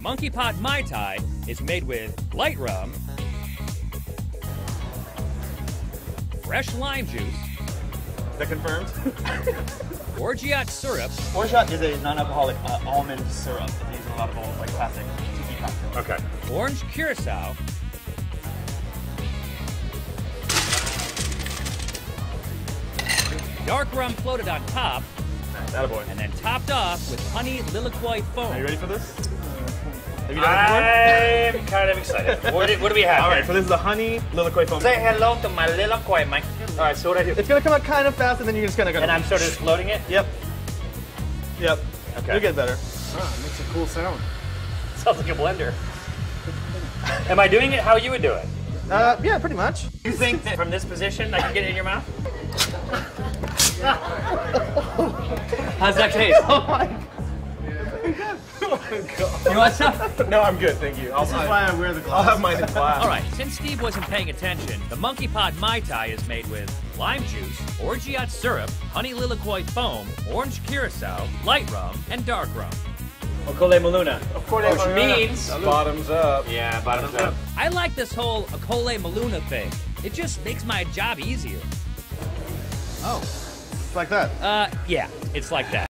Monkeypod Mai Tai is made with light rum, fresh lime juice, That confirmed? orgeat syrup, Orgeat is a non-alcoholic uh, almond syrup that they use in a lot of old, like classic tiki cocktails. okay. orange curacao, dark rum floated on top, That a boy. and then topped off with honey lilikoi foam. Are you ready for this? Have you done it I'm kind of excited. What do, what do we have? All right, so this is the honey lilikoi foam. Say hello to my little koi, Mike. All right, so what do I do? It's gonna come out kind of fast, and then you're just gonna go. And I'm sort of just floating it. Yep. Yep. Okay. You'll get better. makes a cool sound. Sounds like a blender. Am I doing it how you would do it? Uh, yeah, pretty much. You think that from this position I can get it in your mouth? How's that taste? Oh my You want some? No, I'm good, thank you. I'll, This is why I wear the I'll have mine in class. All right, since Steve wasn't paying attention, the Monkeypod Mai Tai is made with lime juice, orgeat syrup, honey lilikoi foam, orange curacao, light rum, and dark rum. Okole Maluna. course, Which means. Bottoms up. Yeah, bottoms up. I like this whole Okole Maluna thing. It just makes my job easier. Oh, it's like that. Uh, yeah, it's like that.